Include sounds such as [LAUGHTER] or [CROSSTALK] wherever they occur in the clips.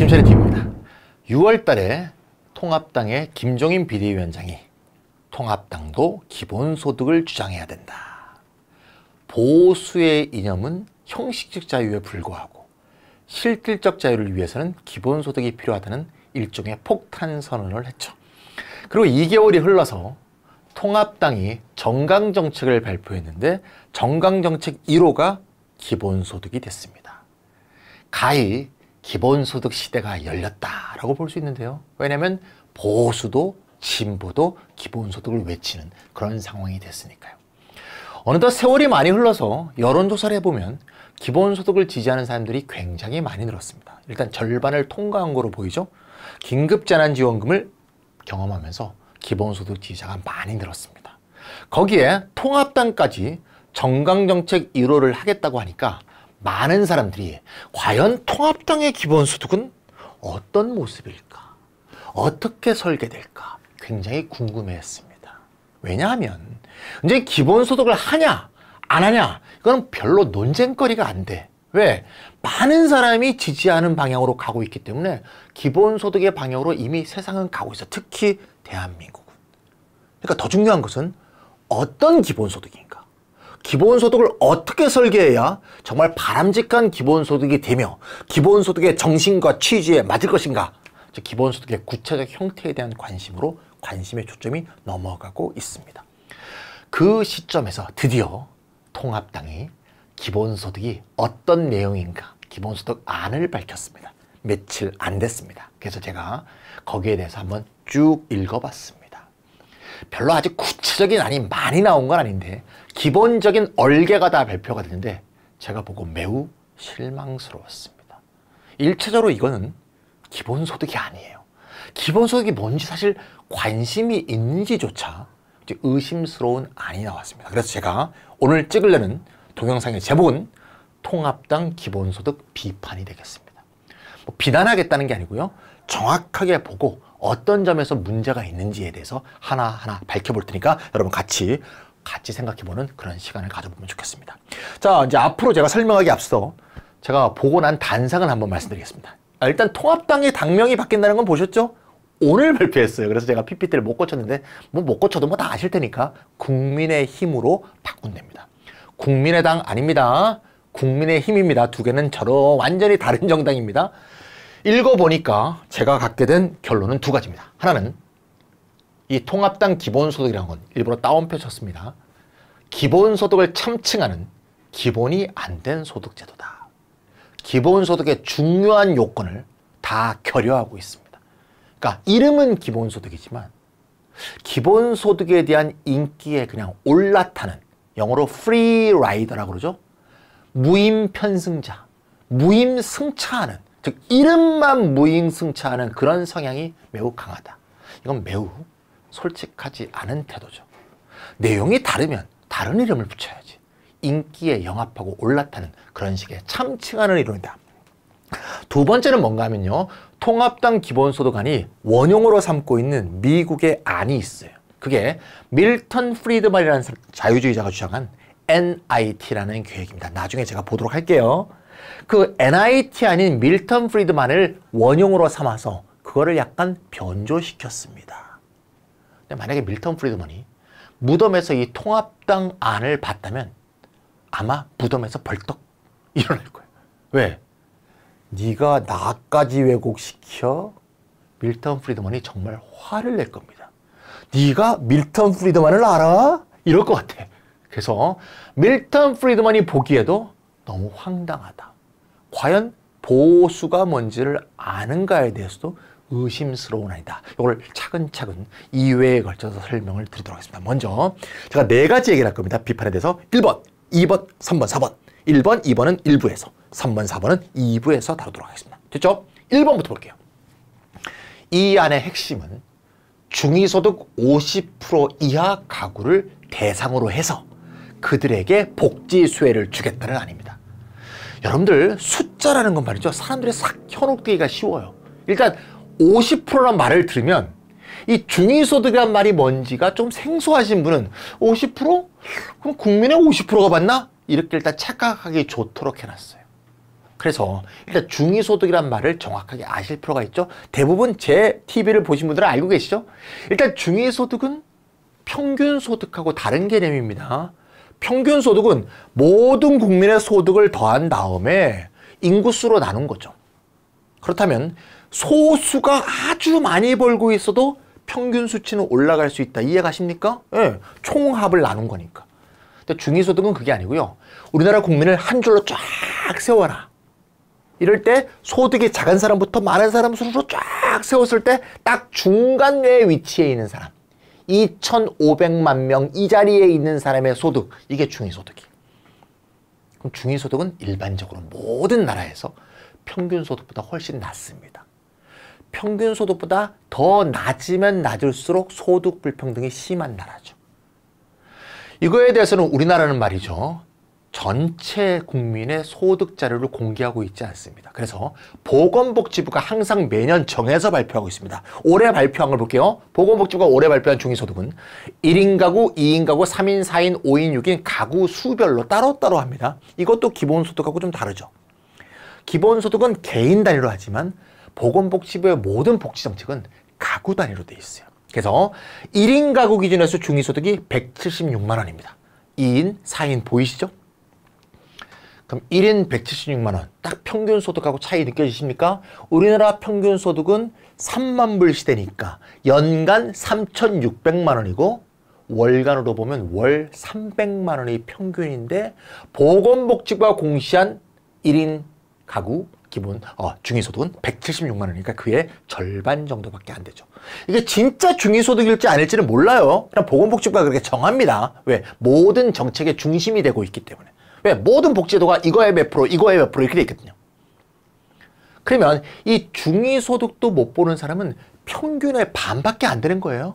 김철의 TV입니다. 6월 달에 통합당의 김종인 비대위원장이 통합당도 기본소득을 주장해야 된다. 보수의 이념은 형식적 자유에 불과하고 실질적 자유를 위해서는 기본소득이 필요하다는 일종의 폭탄 선언을 했죠. 그리고 2개월이 흘러서 통합당이 정강정책을 발표했는데 정강정책 1호가 기본소득이 됐습니다. 가히 기본소득 시대가 열렸다라고 볼 수 있는데요. 왜냐하면 보수도 진보도 기본소득을 외치는 그런 상황이 됐으니까요. 어느덧 세월이 많이 흘러서 여론조사를 해보면 기본소득을 지지하는 사람들이 굉장히 많이 늘었습니다. 일단 절반을 통과한 거로 보이죠. 긴급재난지원금을 경험하면서 기본소득 지지자가 많이 늘었습니다. 거기에 통합당까지 정강정책 1호를 하겠다고 하니까 많은 사람들이 과연 통합당의 기본 소득은 어떤 모습일까? 어떻게 설계될까? 굉장히 궁금해했습니다. 왜냐하면 이제 기본 소득을 하냐 안 하냐 이거는 별로 논쟁거리가 안 돼. 왜? 많은 사람이 지지하는 방향으로 가고 있기 때문에 기본소득의 방향으로 이미 세상은 가고 있어. 특히 대한민국은. 그러니까 더 중요한 것은 어떤 기본소득인가? 기본소득을 어떻게 설계해야 정말 바람직한 기본소득이 되며 기본소득의 정신과 취지에 맞을 것인가? 즉 기본소득의 구체적 형태에 대한 관심으로 관심의 초점이 넘어가고 있습니다. 그 시점에서 드디어 통합당이 기본소득이 어떤 내용인가 기본소득 안을 밝혔습니다. 며칠 안 됐습니다. 그래서 제가 거기에 대해서 한번 쭉 읽어봤습니다. 별로 아직 구체적인 안이 많이 나온 건 아닌데 기본적인 얼개가 다 발표가 됐는데 제가 보고 매우 실망스러웠습니다. 일차적으로 이거는 기본소득이 아니에요. 기본소득이 뭔지 사실 관심이 있는지조차 의심스러운 안이 나왔습니다. 그래서 제가 오늘 찍으려는 동영상의 제목은 통합당 기본소득 비판이 되겠습니다. 뭐 비난하겠다는 게 아니고요. 정확하게 보고 어떤 점에서 문제가 있는지에 대해서 하나하나 밝혀볼 테니까 여러분 같이 같이 생각해보는 그런 시간을 가져보면 좋겠습니다. 자, 이제 앞으로 제가 설명하기 앞서 제가 보고 난 단상을 한번 말씀드리겠습니다. 아, 일단 통합당의 당명이 바뀐다는 건 보셨죠? 오늘 발표했어요. 그래서 제가 PPT를 못 고쳤는데 뭐 못 고쳐도 뭐 다 아실 테니까 국민의 힘으로 바꾼답니다. 국민의당 아닙니다. 국민의 힘입니다. 두 개는 저로 완전히 다른 정당입니다. 읽어보니까 제가 갖게 된 결론은 두 가지입니다. 하나는 이 통합당 기본소득이라는 건 일부러 다운표 쳤습니다. 기본소득을 참칭하는 기본이 안 된 소득제도다. 기본소득의 중요한 요건을 다 결여하고 있습니다. 그러니까 이름은 기본소득이지만 기본소득에 대한 인기에 그냥 올라타는 영어로 rider라고 그러죠. 무임 편승자, 무임 승차하는 즉 이름만 무임승차하는 그런 성향이 매우 강하다. 이건 매우 솔직하지 않은 태도죠. 내용이 다르면 다른 이름을 붙여야지. 인기에 영합하고 올라타는 그런 식의 참칭하는 이론이다. 두 번째는 뭔가 하면요. 통합당 기본소득안이 원용으로 삼고 있는 미국의 안이 있어요. 그게 밀턴 프리드만이라는 자유주의자가 주장한 NIT라는 계획입니다. 나중에 제가 보도록 할게요. 그 NIT 아닌 밀턴 프리드만을 원용으로 삼아서 그거를 약간 변조시켰습니다. 만약에 밀턴 프리드만이 무덤에서 이 통합당 안을 봤다면 아마 무덤에서 벌떡 [LAUGHS] 일어날 거예요. 왜? 네가 나까지 왜곡시켜? 밀턴 프리드만이 정말 화를 낼 겁니다. 네가 밀턴 프리드만을 알아? 이럴 것 같아. 그래서 밀턴 프리드만이 보기에도 너무 황당하다. 과연 보수가 뭔지를 아는가에 대해서도 의심스러운 아니다. 이걸 차근차근 2회에 걸쳐서 설명을 드리도록 하겠습니다. 먼저 제가 네 가지 얘기를 할 겁니다. 비판에 대해서 1번, 2번, 3번, 4번. 1번, 2번은 1부에서, 3번, 4번은 2부에서 다루도록 하겠습니다. 됐죠? 1번부터 볼게요. 이 안의 핵심은 중위소득 50% 이하 가구를 대상으로 해서 그들에게 복지 수혜를 주겠다는 아닙니다. 여러분들 숫자라는 건 말이죠. 사람들이 싹 현혹되기가 쉬워요. 일단 50%란 말을 들으면 이 중위소득이란 말이 뭔지가 좀 생소하신 분은 50%? 그럼 국민의 50%가 받나? 이렇게 일단 착각하기 좋도록 해놨어요. 그래서 일단 중위소득이란 말을 정확하게 아실 필요가 있죠. 대부분 제 TV를 보신 분들은 알고 계시죠? 일단 중위소득은 평균 소득하고 다른 개념입니다. 평균 소득은 모든 국민의 소득을 더한 다음에 인구수로 나눈 거죠. 그렇다면 소수가 아주 많이 벌고 있어도 평균 수치는 올라갈 수 있다. 이해가십니까? 예, 총합을 나눈 거니까. 근데 중위소득은 그게 아니고요. 우리나라 국민을 한 줄로 쫙 세워라. 이럴 때 소득이 작은 사람부터 많은 사람 순으로 쫙 세웠을 때 딱 중간에 위치해 있는 사람 2,500만 명 이 자리에 있는 사람의 소득 이게 중위소득이 그럼 중위소득은 일반적으로 모든 나라에서 평균소득보다 훨씬 낮습니다. 평균소득보다 더 낮으면 낮을수록 소득 불평등이 심한 나라죠. 이거에 대해서는 우리나라는 말이죠. 전체 국민의 소득 자료를 공개하고 있지 않습니다. 그래서 보건복지부가 항상 매년 정해서 발표하고 있습니다. 올해 발표한 걸 볼게요. 보건복지부가 올해 발표한 중위소득은 1인 가구, 2인 가구, 3인, 4인, 5인, 6인 가구 수별로 따로따로 합니다. 이것도 기본소득하고 좀 다르죠. 기본소득은 개인 단위로 하지만 보건복지부의 모든 복지정책은 가구 단위로 돼 있어요. 그래서 1인 가구 기준에서 중위소득이 176만 원입니다. 2인, 4인 보이시죠? 그럼 1인 176만 원. 딱 평균 소득하고 차이 느껴지십니까? 우리나라 평균 소득은 3만 불 시대니까 연간 3,600만 원이고 월간으로 보면 월 300만 원이 평균인데 보건복지부가 공시한 1인 가구 기본 어, 중위소득은 176만 원이니까 그의 절반 정도밖에 안 되죠. 이게 진짜 중위소득일지 아닐지는 몰라요. 그냥 보건복지부가 그렇게 정합니다. 왜? 모든 정책의 중심이 되고 있기 때문에. 왜? 모든 복지제도가 이거에 몇 프로, 이거에 몇 프로 이렇게 돼 있거든요. 그러면 이 중위소득도 못 보는 사람은 평균의 반밖에 안 되는 거예요.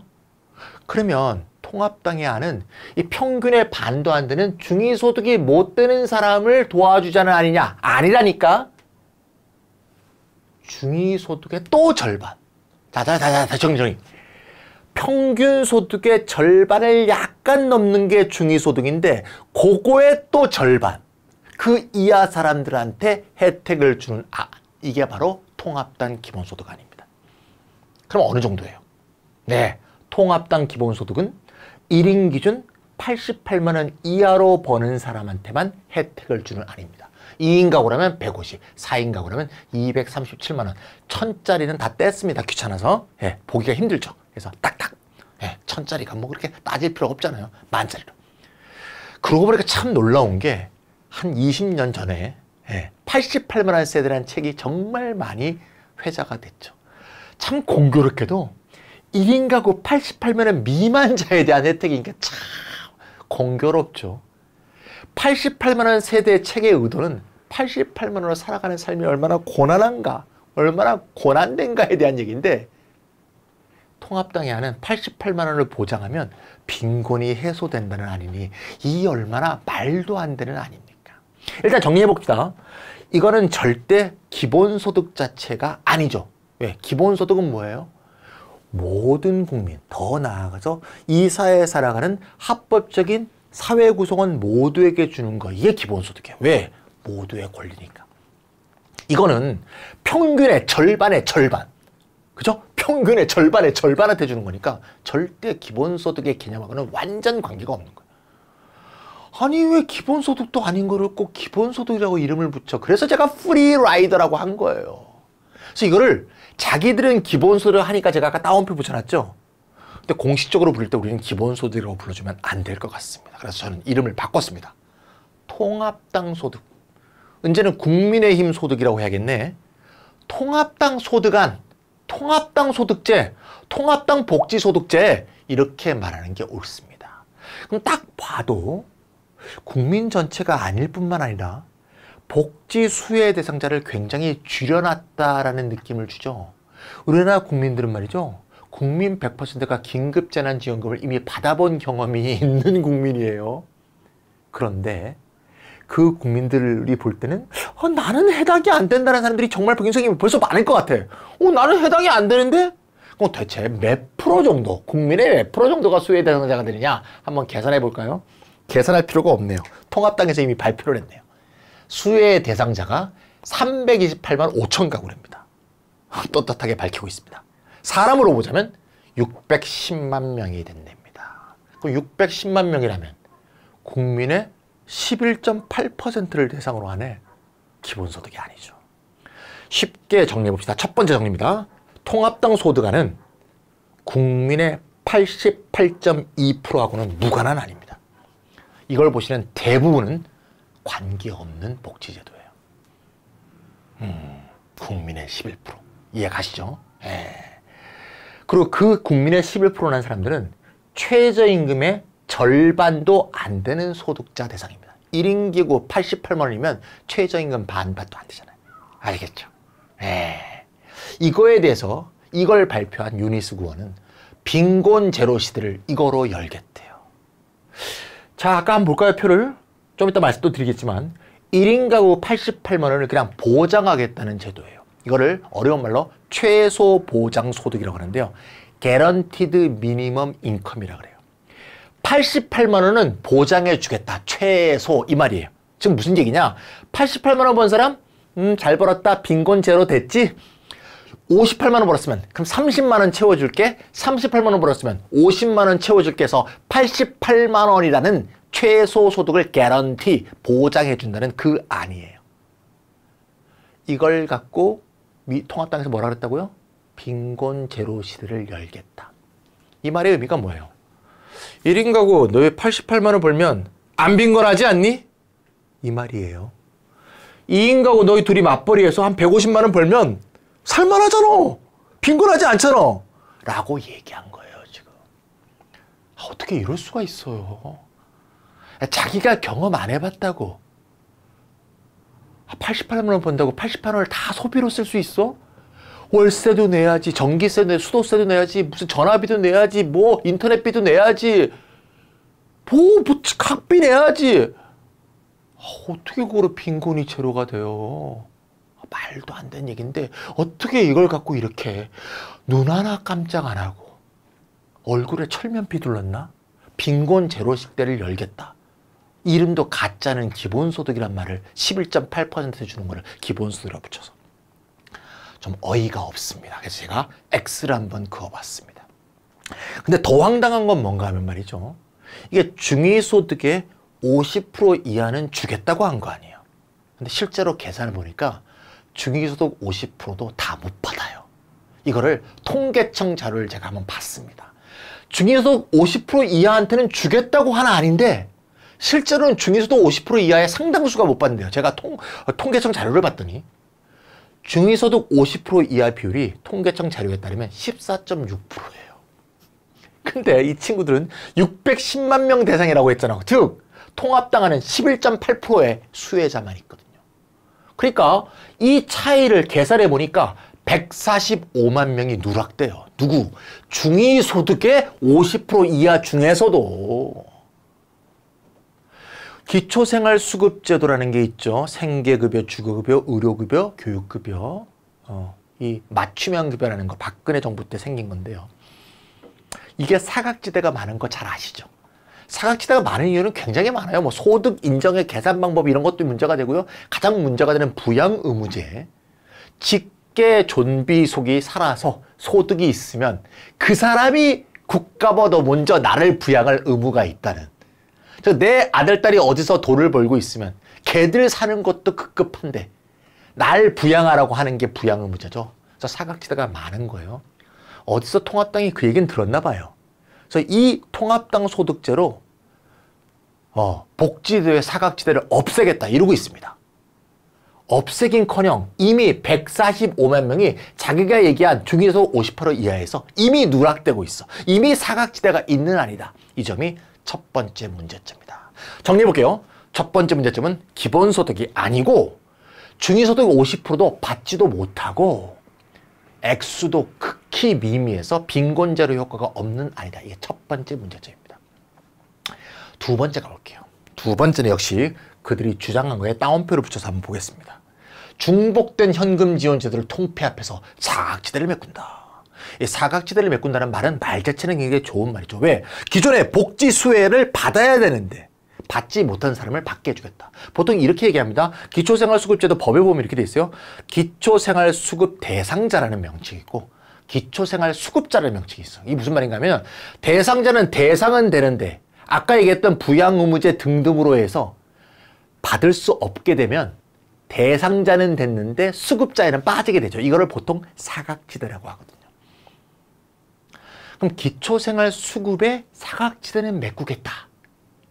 그러면 통합당이 하는 이 평균의 반도 안 되는 중위소득이 못 되는 사람을 도와주자는 아니냐? 아니라니까. 중위소득의 또 절반. 정리 정리. 평균 소득의 절반을 약간 넘는 게 중위소득인데 그거의 또 절반 그 이하 사람들한테 혜택을 주는 아 이게 바로 통합단 기본소득 아닙니다. 그럼 어느 정도예요? 네, 통합단 기본소득은 1인 기준 88만 원 이하로 버는 사람한테만 혜택을 주는 아닙니다. 2인 가구라면 150, 4인 가구라면 237만 원. 천짜리는 다 뗐습니다. 귀찮아서. 예, 보기가 힘들죠. 그래서 딱딱 예, 천짜리가 뭐 그렇게 따질 필요가 없잖아요. 만짜리로. 그러고 보니까 참 놀라운 게 한 20년 전에 예, 88만 원 세대라는 책이 정말 많이 회자가 됐죠. 참 공교롭게도 1인 가구 88만 원 미만자에 대한 혜택이니까 참 공교롭죠. 88만 원 세대 책의 의도는 88만 원으로 살아가는 삶이 얼마나 고난한가, 얼마나 고난된가에 대한 얘기인데 통합당이 하는 88만 원을 보장하면 빈곤이 해소된다는 아니니 이 얼마나 말도 안 되는 아닙니까? 일단 정리해 봅시다. 이거는 절대 기본소득 자체가 아니죠. 왜? 기본소득은 뭐예요? 모든 국민, 더 나아가서 이 사회에 살아가는 합법적인 사회 구성원 모두에게 주는 거 이게 기본소득이에요. 왜? 모두의 권리니까. 이거는 평균의 절반의 절반. 그죠? 평균의 절반의 절반한테 주는 거니까 절대 기본소득의 개념하고는 완전 관계가 없는 거예요. 아니 왜 기본소득도 아닌 거를 꼭 기본소득이라고 이름을 붙여. 그래서 제가 프리라이더라고 한 거예요. 그래서 이거를 자기들은 기본소득을 하니까 제가 아까 따옴표 붙여놨죠. 근데 공식적으로 부를 때 우리는 기본소득이라고 불러주면 안 될 것 같습니다. 그래서 저는 이름을 바꿨습니다. 통합당 소득. 이제는 국민의힘 소득이라고 해야겠네. 통합당 소득안 통합당 소득제, 통합당 복지소득제 이렇게 말하는 게 옳습니다. 그럼 딱 봐도 국민 전체가 아닐 뿐만 아니라 복지 수혜 대상자를 굉장히 줄여놨다라는 느낌을 주죠. 우리나라 국민들은 말이죠. 국민 100%가 긴급재난지원금을 이미 받아본 경험이 [LAUGHS] 있는 국민이에요. 그런데 그 국민들이 볼 때는 어, 나는 해당이 안 된다는 사람들이 정말 백인성이 벌써 많을 것 같아. 어, 나는 해당이 안 되는데? 그 대체 몇 프로 정도, 국민의 몇 프로 정도가 수혜 대상자가 되느냐? 한번 계산해 볼까요? 계산할 필요가 없네요. 통합당에서 이미 발표를 했네요. 수혜 대상자가 328만 5천 가구랍니다. [LAUGHS] 떳떳하게 밝히고 있습니다. 사람으로 보자면 610만 명이 된답니다. 그 610만 명이라면 국민의 11.8%를 대상으로 하네 기본소득이 아니죠. 쉽게 정리해 봅시다. 첫 번째 정리입니다. 통합당 소득안은 국민의 88.2%하고는 무관한 아닙니다. 이걸 보시는 대부분은 관계없는 복지제도예요. 음, 국민의 11% 이해 가시죠? 예. 그리고 그 국민의 11%라는 사람들은 최저임금의 절반도 안 되는 소득자 대상입니다. 1인 기구 88만 원이면 최저임금 반반도 안 되잖아요. 알겠죠? 예. 이거에 대해서 이걸 발표한 윤희숙 의원은 빈곤 제로 시대를 이거로 열겠대요. 자, 아까 한번 볼까요, 표를? 좀 이따 말씀도 드리겠지만 1인 가구 88만 원을 그냥 보장하겠다는 제도예요. 이거를 어려운 말로 최소 보장 소득이라고 하는데요. guaranteed minimum income이라고 그래요. 88만 원은 보장해 주겠다. 최소 이 말이에요. 지금 무슨 얘기냐? 88만 원 번 사람 음, 잘 벌었다. 빈곤 제로 됐지? 58만 원 벌었으면 그럼 30만 원 채워줄게. 38만 원 벌었으면 50만 원 채워줄게 해서 88만 원이라는 최소 소득을 개런티 보장해 준다는 그 안이에요. 이걸 갖고 미, 통합당에서 뭐라 그랬다고요? 빈곤 제로 시대를 열겠다. 이 말의 의미가 뭐예요? 1인 가구 너희 88만 원 벌면 안 빈곤하지 않니? 이 말이에요. 2인 가구 너희 둘이 맞벌이해서 한 150만 원 벌면 살만하잖아. 빈곤하지 않잖아. 라고 얘기한 거예요, 지금. 아, 어떻게 이럴 수가 있어요. 자기가 경험 안 해봤다고. 88만 원 번다고 88만 원을 다 소비로 쓸 수 있어? 월세도 내야지, 전기세도 내, 수도세도 내야지, 무슨 전화비도 내야지, 뭐 인터넷비도 내야지, 뭐, 뭐 각비 내야지. 아, 어떻게 그거로 빈곤이 제로가 돼요? 말도 안 되는 얘기인데 어떻게 이걸 갖고 이렇게 눈 하나 깜짝 안 하고 얼굴에 철면피 둘렀나? 빈곤 제로 식대를 열겠다. 이름도 가짜는 기본소득이란 말을 11.8% 주는 거를 기본소득이라고 붙여서 좀 어이가 없습니다. 그래서 제가 X를 한번 그어봤습니다. 근데 더 황당한 건 뭔가 하면 말이죠. 이게 중위소득의 50% 이하는 주겠다고 한 거 아니에요. 근데 실제로 계산을 보니까 중위소득 50%도 다 못 받아요. 이거를 통계청 자료를 제가 한번 봤습니다. 중위소득 50% 이하한테는 주겠다고 하나 아닌데 실제로는 중위소득 50% 이하의 상당수가 못 받는데요. 제가 통, 통계청 자료를 봤더니 중위소득 50% 이하 비율이 통계청 자료에 따르면 14.6%예요. 근데 이 친구들은 610만 명 대상이라고 했잖아. 즉 통합당하는 11.8%의 수혜자만 있거든요. 그러니까 이 차이를 계산해 보니까 145만 명이 누락돼요. 누구? 중위소득의 50% 이하 중에서도 기초생활수급제도라는 게 있죠. 생계급여, 주거급여, 의료급여, 교육급여. 어, 이 맞춤형 급여라는 거 박근혜 정부 때 생긴 건데요. 이게 사각지대가 많은 거 잘 아시죠? 사각지대가 많은 이유는 굉장히 많아요. 뭐 소득 인정의 계산 방법 이런 것도 문제가 되고요. 가장 문제가 되는 부양 의무제. 직계 존비 속이 살아서 소득이 있으면 그 사람이 국가보다 먼저 나를 부양할 의무가 있다는. 내 아들, 딸이 어디서 돈을 벌고 있으면 걔들 사는 것도 급급한데 날 부양하라고 하는 게 부양 의무제죠. 그래서 사각지대가 많은 거예요. 어디서 통합당이 그 얘기는 들었나 봐요. 그래서 이 통합당 소득제로 어, 복지도의 사각지대를 없애겠다 이러고 있습니다. 없애긴커녕 이미 145만 명이 자기가 얘기한 중위소 58% 이하에서 이미 누락되고 있어. 이미 사각지대가 있는 아니다. 이 점이 첫 번째 문제점이다. 정리해 볼게요. 첫 번째 문제점은 기본소득이 아니고 중위소득 50%도 받지도 못하고 액수도 극히 미미해서 빈곤제로 효과가 없는 아니다. 이게 첫 번째 문제점입니다. 두 번째 가볼게요. 두 번째는 역시 그들이 주장한 거에 따옴표를 붙여서 한번 보겠습니다. 중복된 현금 지원 제도를 통폐합해서 사각지대를 메꾼다. 이 사각지대를 메꾼다는 말은 말 자체는 굉장히 좋은 말이죠. 왜? 기존에 복지 수혜를 받아야 되는데 받지 못한 사람을 받게 해주겠다. 보통 이렇게 얘기합니다. 기초생활수급제도 법에 보면 이렇게 돼 있어요. 기초생활수급 대상자라는 명칭이 있고 기초생활수급자라는 명칭이 있어. 이게 무슨 말인가 하면 대상자는 대상은 되는데 아까 얘기했던 부양의무제 등등으로 해서 받을 수 없게 되면 대상자는 됐는데 수급자에는 빠지게 되죠. 이거를 보통 사각지대라고 하거든요. 그럼 기초생활 수급에 사각지대는 메꾸겠다.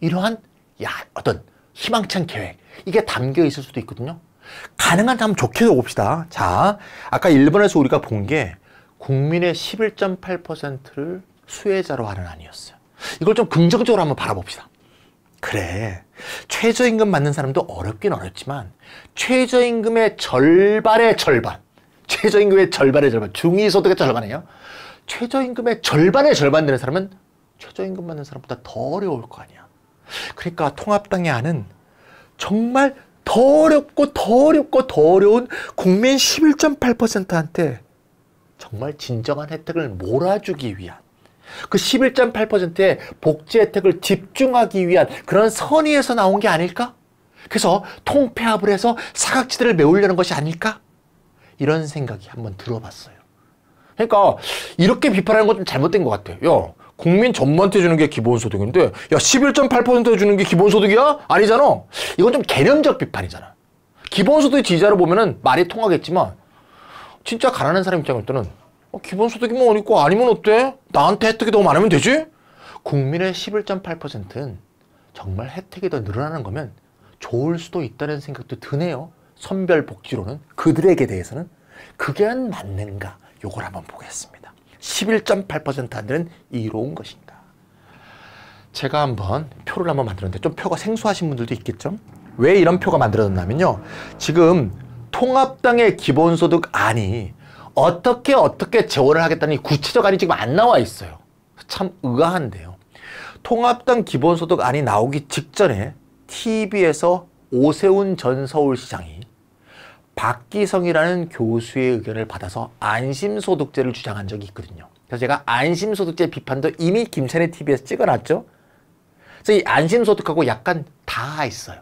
이러한 야 어떤 희망찬 계획 이게 담겨 있을 수도 있거든요. 가능한 한번 좋게 봅시다. 자, 아까 1번에서 우리가 본 게 국민의 11.8%를 수혜자로 하는 안이었어요. 이걸 좀 긍정적으로 한번 바라봅시다. 그래. 최저임금 받는 사람도 어렵긴 어렵지만 최저임금의 절반의 절반. 최저임금의 절반의 절반. 중위소득의 절반이에요. 최저임금의 절반의 절반 되는 사람은 최저임금 받는 사람보다 더 어려울 거 아니야. 그러니까 통합당의 안은 정말 더 어렵고 더 어렵고 더 어려운 국민 11.8%한테 정말 진정한 혜택을 몰아주기 위한 그 11.8%의 복지 혜택을 집중하기 위한 그런 선의에서 나온 게 아닐까? 그래서 통폐합을 해서 사각지대를 메우려는 것이 아닐까? 이런 생각이 한번 들어봤어요. 그러니까 이렇게 비판하는 건 좀 잘못된 것 같아요. 야, 국민 전부한테 주는 게 기본소득인데 야 11.8% 주는 게 기본소득이야? 아니잖아. 이건 좀 개념적 비판이잖아. 기본소득 지지자로 보면은 말이 통하겠지만 진짜 가난한 사람 입장일 때는 어, 기본소득이면 어니고 아니면 어때? 나한테 혜택이 더 많으면 되지? 국민의 11.8%는 정말 혜택이 더 늘어나는 거면 좋을 수도 있다는 생각도 드네요. 선별 복지로는 그들에게 대해서는 그게 맞는가? 요걸 한번 보겠습니다. 11.8%안 되는 이로운 것인가? 제가 한번 표를 한번 만들었는데 좀 표가 생소하신 분들도 있겠죠? 왜 이런 표가 만들어졌냐면요. 지금 통합당의 기본소득 안이 어떻게 어떻게 재원을 하겠다는 구체적 안이 지금 안 나와 있어요. 참 의아한데요. 통합당 기본소득 안이 나오기 직전에 TV에서 오세훈 전 서울시장이 박기성이라는 교수의 의견을 받아서 안심소득제를 주장한 적이 있거든요. 그래서 제가 안심소득제 비판도 이미 김찬의 TV에서 찍어놨죠. 그래서 이 안심소득하고 약간 다 있어요.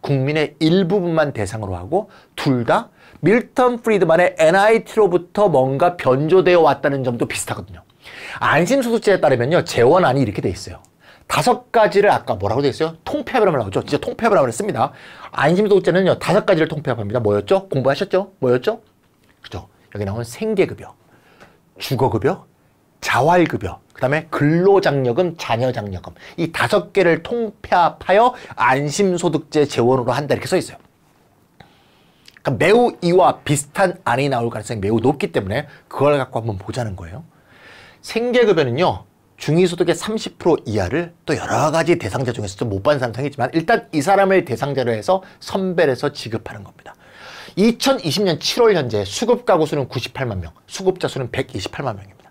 국민의 일부분만 대상으로 하고 둘 다 밀턴 프리드만의 NIT로부터 뭔가 변조되어 왔다는 점도 비슷하거든요. 안심소득제에 따르면요. 재원안이 이렇게 돼 있어요. 다섯 가지를 아까 뭐라고 돼 있어요? 통폐합이라고 나오죠. 진짜 통폐합이라고 했습니다. 안심소득제는요. 다섯 가지를 통폐합합니다. 뭐였죠? 공부하셨죠? 뭐였죠? 그죠? 여기 나온 생계급여, 주거급여, 자활급여, 그 다음에 근로장려금, 자녀장려금 이 다섯 개를 통폐합하여 안심소득제 재원으로 한다 이렇게 써 있어요. 그러니까 매우 이와 비슷한 안이 나올 가능성이 매우 높기 때문에 그걸 갖고 한번 보자는 거예요. 생계급여는요. 중위소득의 30% 이하를 또 여러 가지 대상자 중에서 좀못 받는 사람 생기지만 일단 이 사람을 대상자로 해서 선별해서 지급하는 겁니다. 2020년 7월 현재 수급 가구 수는 98만 명, 수급자 수는 128만 명입니다.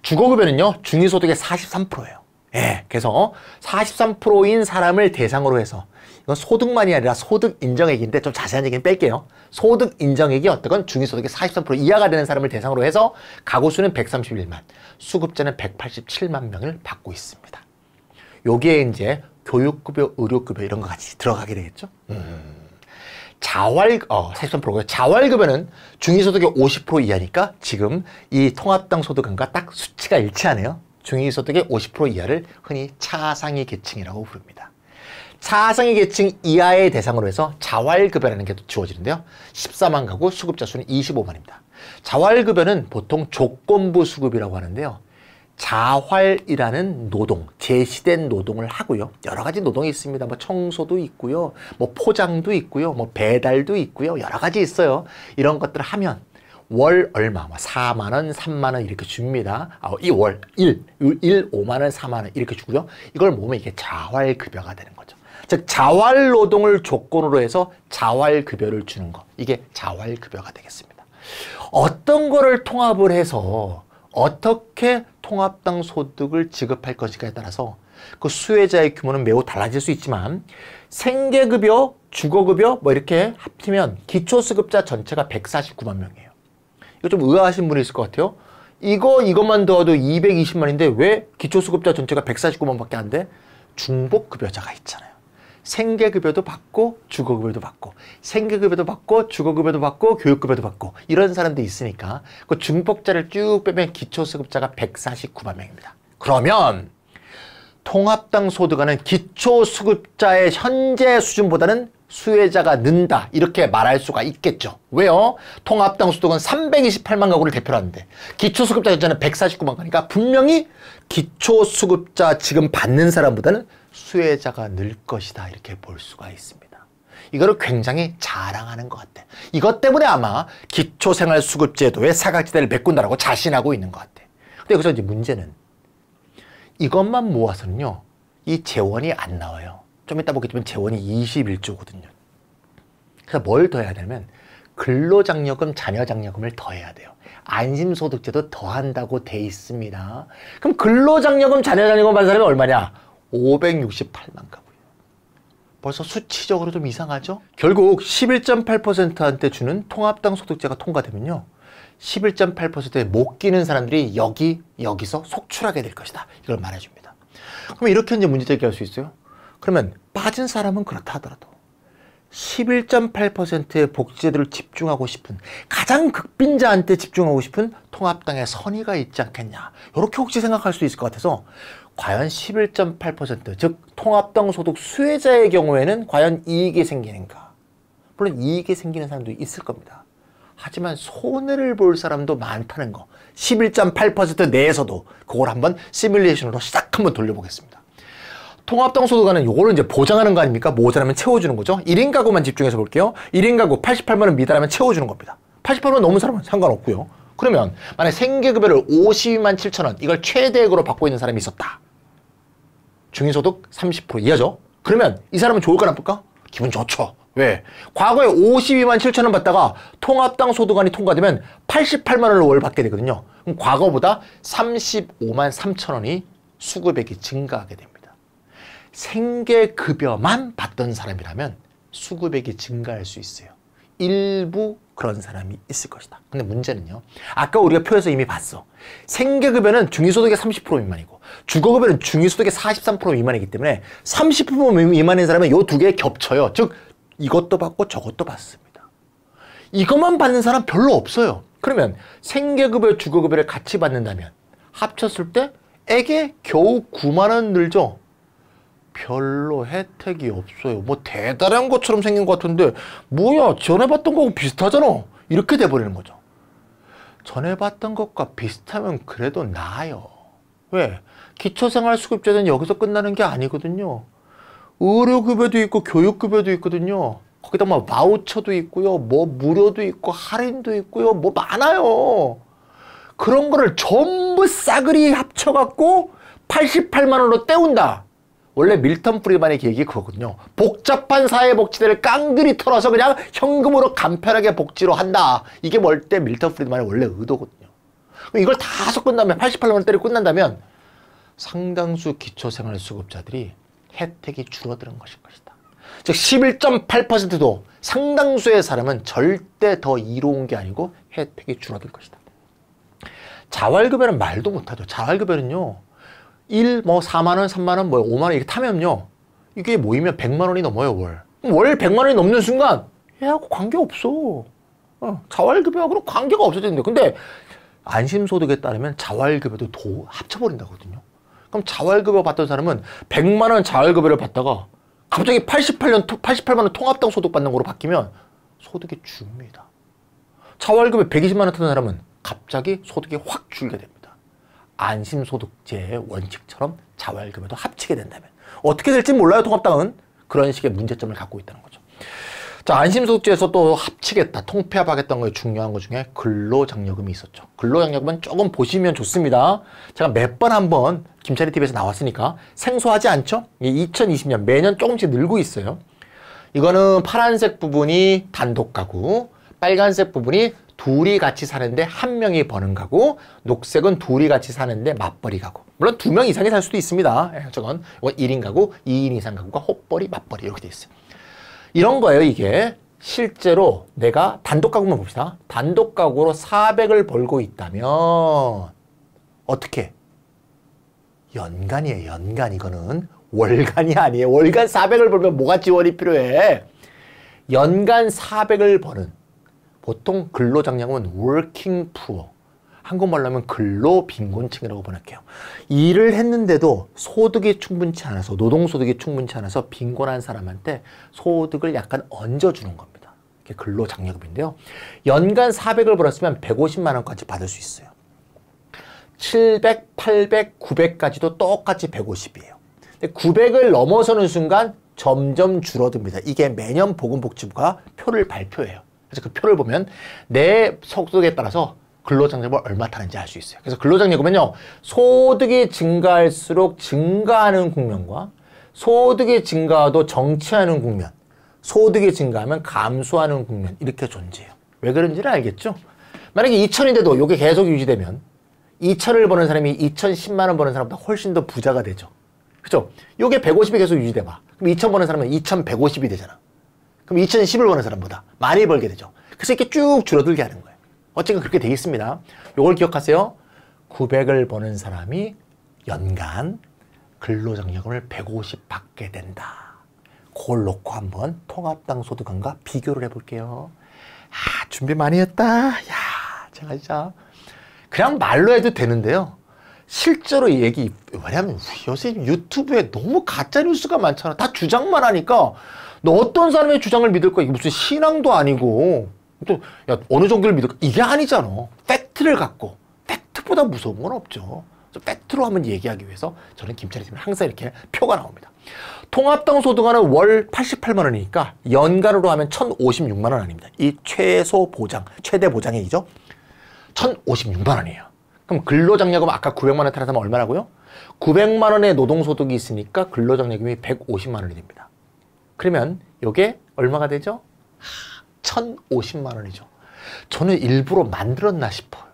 주거급여는요, 중위소득의 43%예요. 예, 그래서 43%인 사람을 대상으로 해서 이건 소득만이 아니라 소득 인정액인데 좀 자세한 얘기는 뺄게요. 소득 인정액이 어떻건 중위소득의 43% 이하가 되는 사람을 대상으로 해서 가구 수는 131만, 수급자는 187만 명을 받고 있습니다. 여기에 이제 교육급여, 의료급여 이런 거 같이 들어가게 되겠죠. 음. 자활, 어, 43%고요. 자활급여는 중위소득의 50% 이하니까 지금 이 통합당 소득안과 딱 수치가 일치하네요. 중위소득의 50% 이하를 흔히 차상위 계층이라고 부릅니다. 차상위 계층 이하의 대상으로 해서 자활급여라는 게 주어지는데요. 14만 가구 수급자 수는 25만입니다. 자활급여는 보통 조건부 수급이라고 하는데요. 자활이라는 노동, 제시된 노동을 하고요. 여러 가지 노동이 있습니다. 뭐 청소도 있고요. 뭐 포장도 있고요. 뭐 배달도 있고요. 여러 가지 있어요. 이런 것들을 하면 월 얼마, 4만 뭐 원, 3만 원 이렇게 줍니다. 아, 이 월, 1, 1, 5만 원, 4만 원 이렇게 주고요. 이걸 모으면 이게 자활급여가 되는 거죠. 즉 자활 노동을 조건으로 해서 자활 급여를 주는 거. 이게 자활 급여가 되겠습니다. 어떤 거를 통합을 해서 어떻게 통합당 소득을 지급할 것인가에 따라서 그 수혜자의 규모는 매우 달라질 수 있지만 생계급여, 주거급여 뭐 이렇게 합치면 기초수급자 전체가 149만 명이에요. 이거 좀 의아하신 분이 있을 것 같아요. 이거 이것만 더해도 220만인데 왜 기초수급자 전체가 149만밖에 안 돼? 중복급여자가 있잖아요. 생계급여도 받고 주거급여도 받고 생계급여도 받고 주거급여도 받고 교육급여도 받고 이런 사람도 있으니까 그 중복자를 쭉 빼면 기초수급자가 149만 명입니다. 그러면 통합당 소득하는 기초수급자의 현재 수준보다는 수혜자가 는다 이렇게 말할 수가 있겠죠. 왜요? 통합당 소득은 328만 가구를 대표로 하는데 기초수급자 숫자는 149만 가니까 분명히 기초수급자 지금 받는 사람보다는 수혜자가 늘 것이다 이렇게 볼 수가 있습니다. 이거를 굉장히 자랑하는 것 같아. 이것 때문에 아마 기초생활수급제도의 사각지대를 메꾼다라고 자신하고 있는 것 같아. 근데 여기서 이제 문제는 이것만 모아서는요. 이 재원이 안 나와요. 좀 이따 보겠지만 재원이 21조거든요. 그래서 뭘 더 해야 되냐면 근로장려금, 자녀장려금을 더해야 돼요. 안심소득제도 더한다고 돼 있습니다. 그럼 근로장려금, 자녀장려금 받는 사람이 얼마냐? 568만 가구예요. 벌써 수치적으로 좀 이상하죠? 결국 11.8%한테 주는 통합당 소득제가 통과되면요. 11.8%에 못 끼는 사람들이 여기, 여기서 속출하게 될 것이다. 이걸 말해줍니다. 그럼 이렇게 이제 문제 제기할 수 있어요. 그러면 빠진 사람은 그렇다 하더라도 11.8%의 복지제도를 집중하고 싶은 가장 극빈자한테 집중하고 싶은 통합당의 선의가 있지 않겠냐. 이렇게 혹시 생각할 수 있을 것 같아서 과연 11.8%즉 통합당 소득 수혜자의 경우에는 과연 이익이 생기는가. 물론 이익이 생기는 사람도 있을 겁니다. 하지만 손해를 볼 사람도 많다는 거. 11.8% 내에서도 그걸 한번 시뮬레이션으로 싹 한번 돌려보겠습니다. 통합당 소득안은 요거를 이제 보장하는 거 아닙니까? 모자라면 채워주는 거죠. 1인 가구만 집중해서 볼게요. 1인 가구 88만 원 미달하면 채워주는 겁니다. 88만 원 넘은 사람은 상관없고요. 그러면 만약 생계급여를 52만 7천 원 이걸 최대액으로 받고 있는 사람이 있었다. 중위소득 30% 이하죠. 그러면 이 사람은 좋을까 나쁠까? 기분 좋죠. 왜? 과거에 52만 7천 원 받다가 통합당 소득안이 통과되면 88만 원을 월 받게 되거든요. 그럼 과거보다 35만 3천 원이 수급액이 증가하게 됩니다. 생계급여만 받던 사람이라면 수급액이 증가할 수 있어요. 일부 그런 사람이 있을 것이다. 근데 문제는요. 아까 우리가 표에서 이미 봤어. 생계급여는 중위소득의 30% 미만이고 주거급여는 중위소득의 43% 미만이기 때문에 30% 미만인 사람은 이두개 겹쳐요. 즉 이것도 받고 저것도 받습니다. 이것만 받는 사람 별로 없어요. 그러면 생계급여, 주거급여를 같이 받는다면 합쳤을 때 액에 겨우 9만 원 늘죠. 별로 혜택이 없어요. 뭐 대단한 것처럼 생긴 것 같은데 뭐야 전에 봤던 거하고 비슷하잖아. 이렇게 돼버리는 거죠. 전에 봤던 것과 비슷하면 그래도 나아요. 왜? 기초생활수급제는 여기서 끝나는 게 아니거든요. 의료급여도 있고 교육급여도 있거든요. 거기다 뭐 마우처도 있고요. 뭐 무료도 있고 할인도 있고요. 뭐 많아요. 그런 거를 전부 싸그리 합쳐갖고 88만 원으로 때운다. 원래 밀턴 프리만의 계획이 그거거든요. 복잡한 사회 복지대를 깡그리 털어서 그냥 현금으로 간편하게 복지로 한다. 이게 뭘때 밀턴 프리만의 원래 의도거든요. 이걸 다 섞은다면 88만 원대를 끝난다면 상당수 기초생활수급자들이 혜택이 줄어드는 것일 것이다. 즉 11.8%도 상당수의 사람은 절대 더 이로운 게 아니고 혜택이 줄어들 것이다. 자활급여는 말도 못하죠. 자활급여는요. 1, 뭐 4만 원, 3만 원, 뭐 5만 원 이렇게 타면요. 이게 모이면 100만 원이 넘어요, 월. 월 100만 원이 넘는 순간 얘하고 관계없어. 어, 자활급여하고는 관계가 없어지는데. 근데 안심소득에 따르면 자활급여도 도 합쳐버린다거든요. 그럼 자활급여 받던 사람은 100만 원 자활급여를 받다가 갑자기 88년, 88만 원 통합당 소득 받는 거로 바뀌면 소득이 줍니다. 자활급여 120만 원 타는 사람은 갑자기 소득이 확 줄게 됩니다. 안심소득제의 원칙처럼 자활급여도 합치게 된다면 어떻게 될지 몰라요 통합당은 그런 식의 문제점을 갖고 있다는 거죠. 자 안심소득제에서 또 합치겠다 통폐합하겠다는 거에 중요한 것 중에 근로장려금이 있었죠. 근로장려금은 조금 보시면 좋습니다. 제가 몇 번 한번 김찬희 TV에서 나왔으니까 생소하지 않죠? 2020년 매년 조금씩 늘고 있어요. 이거는 파란색 부분이 단독 가구, 빨간색 부분이 둘이 같이 사는데 한 명이 버는 가구, 녹색은 둘이 같이 사는데 맞벌이 가구. 물론 두 명 이상이 살 수도 있습니다. 예, 저건 1인 가구, 2인 이상 가구가 헛벌이, 맞벌이 이렇게 돼 있어요. 이런 거예요, 이게. 실제로 내가 단독 가구만 봅시다. 단독 가구로 400을 벌고 있다면 어떻게? 연간이에요, 연간 이거는. 월간이 아니에요. 월간 400을 벌면 뭐가 지원이 필요해? 연간 400을 버는 보통 근로장려금은 working poor. 한국말로 하면 근로빈곤층이라고 번역해요. 일을 했는데도 소득이 충분치 않아서 노동소득이 충분치 않아서 빈곤한 사람한테 소득을 약간 얹어주는 겁니다. 이게 근로장려금인데요. 연간 400을 벌었으면 150만 원까지 받을 수 있어요. 700, 800, 900까지도 똑같이 150이에요. 900을 넘어서는 순간 점점 줄어듭니다. 이게 매년 보건복지부가 표를 발표해요. 그래서 그 표를 보면 내 소득에 따라서 근로장려금을 얼마 타는지 알 수 있어요. 그래서 근로장려금은요, 소득이 증가할수록 증가하는 국면과 소득이 증가도 정치하는 국면, 소득이 증가하면 감소하는 국면, 이렇게 존재해요. 왜 그런지는 알겠죠? 만약에 2천인데도 이게 계속 유지되면 2천을 버는 사람이 2,010만 원 버는 사람보다 훨씬 더 부자가 되죠. 그죠? 요게 150이 계속 유지돼 봐. 그럼 2천 버는 사람은 2,150이 되잖아. 그럼 2,010을 버는 사람보다 많이 벌게 되죠. 그래서 이렇게 쭉 줄어들게 하는 거예요. 어쨌든 그렇게 되어 있습니다. 요걸 기억하세요. 900을 버는 사람이 연간 근로장려금을 150 받게 된다. 그걸 놓고 한번 통합당 소득안과 비교를 해볼게요. 아, 준비 많이 했다. 야, 제가 진짜 그냥 말로 해도 되는데요. 실제로 얘기 왜냐면 요새 유튜브에 너무 가짜 뉴스가 많잖아. 다 주장만 하니까 너 어떤 사람의 주장을 믿을 거야? 이게 무슨 신앙도 아니고 또 야, 어느 정도를 믿을까? 이게 아니잖아. 팩트를 갖고 팩트보다 무서운 건 없죠. 팩트로 한번 얘기하기 위해서 저는 김철희 팀은 항상 이렇게 표가 나옵니다. 통합당 소득안은 월 88만 원이니까 연간으로 하면 1,056만 원 아닙니다. 이 최소 보장, 최대 보장액이죠. 1,056만 원이에요. 그럼 근로장려금 아까 900만 원 타락하면 얼마라고요? 900만 원의 노동소득이 있으니까 근로장려금이 150만 원이 됩니다. 그러면 이게 얼마가 되죠? 1,050만 원이죠. 저는 일부러 만들었나 싶어요.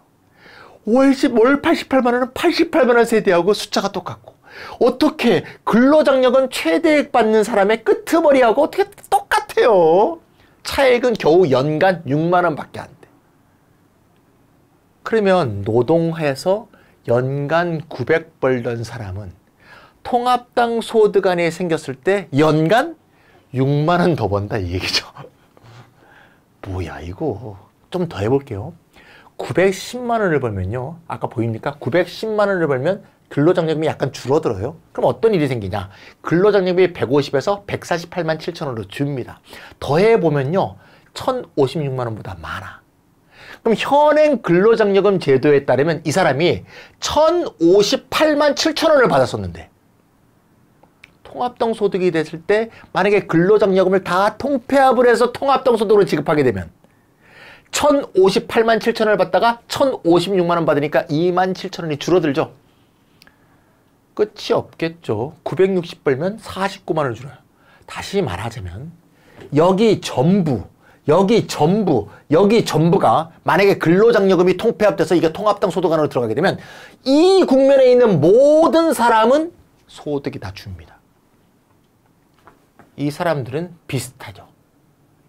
월, 월 88만 원은 88만 원 세대하고 숫자가 똑같고 어떻게 근로장려금 최대액 받는 사람의 끄트머리하고 어떻게 똑같아요? 차액은 겨우 연간 6만 원밖에 안 돼. 그러면 노동해서 연간 900 벌던 사람은 통합당 소득안이 생겼을 때 연간 6만 원 더 번다 이 얘기죠. 뭐야 이거 좀 더 해볼게요. 910만 원을 벌면요. 아까 보입니까? 910만 원을 벌면 근로장려금이 약간 줄어들어요. 그럼 어떤 일이 생기냐? 근로장려금이 150에서 148만 7천 원으로 줍니다. 더해보면요. 1056만 원보다 많아. 그럼 현행 근로장려금 제도에 따르면 이 사람이 1058만 7천 원을 받았었는데 통합당 소득이 됐을 때 만약에 근로장려금을 다 통폐합을 해서 통합당 소득으로 지급하게 되면 1058만 7천 원을 받다가 1056만 원 받으니까 2만 7천 원이 줄어들죠. 끝이 없겠죠. 960 벌면 49만 원을 줄어요. 다시 말하자면 여기 전부 여기 전부, 여기 전부가 만약에 근로장려금이 통폐합돼서 이게 통합당 소득 안으로 들어가게 되면 이 국면에 있는 모든 사람은 소득이 다 줍니다. 이 사람들은 비슷하죠.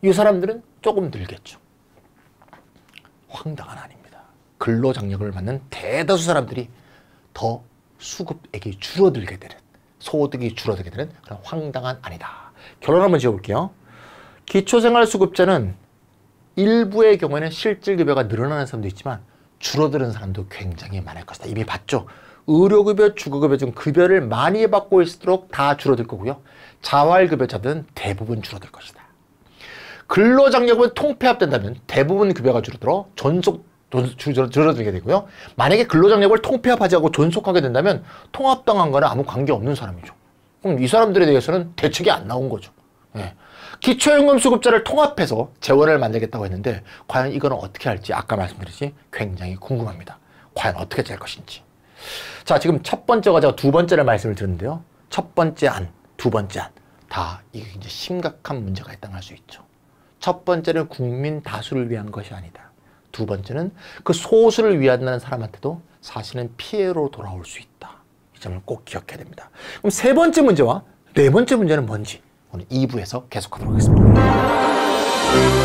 이 사람들은 조금 늘겠죠. 황당한 아닙니다. 근로장려금을 받는 대다수 사람들이 더 수급액이 줄어들게 되는 소득이 줄어들게 되는 그런 황당한 아니다. 결론 한번 지어볼게요. 기초생활수급자는 일부의 경우에는 실질급여가 늘어나는 사람도 있지만 줄어드는 사람도 굉장히 많을 것이다. 이미 봤죠? 의료급여, 주거급여 중 급여를 많이 받고 있도록 다 줄어들 거고요. 자활급여자들은 대부분 줄어들 것이다. 근로장려금은 통폐합된다면 대부분 급여가 줄어들어 전속 줄어들게 되고요. 만약에 근로장려금을 통폐합하지 않고 존속하게 된다면 통합당한 거는 아무 관계없는 사람이죠. 그럼 이 사람들에 대해서는 대책이 안 나온 거죠. 예. 기초연금 수급자를 통합해서 재원을 만들겠다고 했는데 과연 이거는 어떻게 할지 아까 말씀드렸지 굉장히 궁금합니다. 과연 어떻게 될 것인지. 자, 지금 첫 번째 과제가 두 번째를 말씀을 드렸는데요. 첫 번째 안, 두 번째 안. 다 이게 이제 심각한 문제가 있다고 할 수 있죠. 첫 번째는 국민 다수를 위한 것이 아니다. 두 번째는 그 소수를 위한다는 사람한테도 사실은 피해로 돌아올 수 있다. 이 점을 꼭 기억해야 됩니다. 그럼 세 번째 문제와 네 번째 문제는 뭔지 오늘 2부에서 계속하도록 하겠습니다.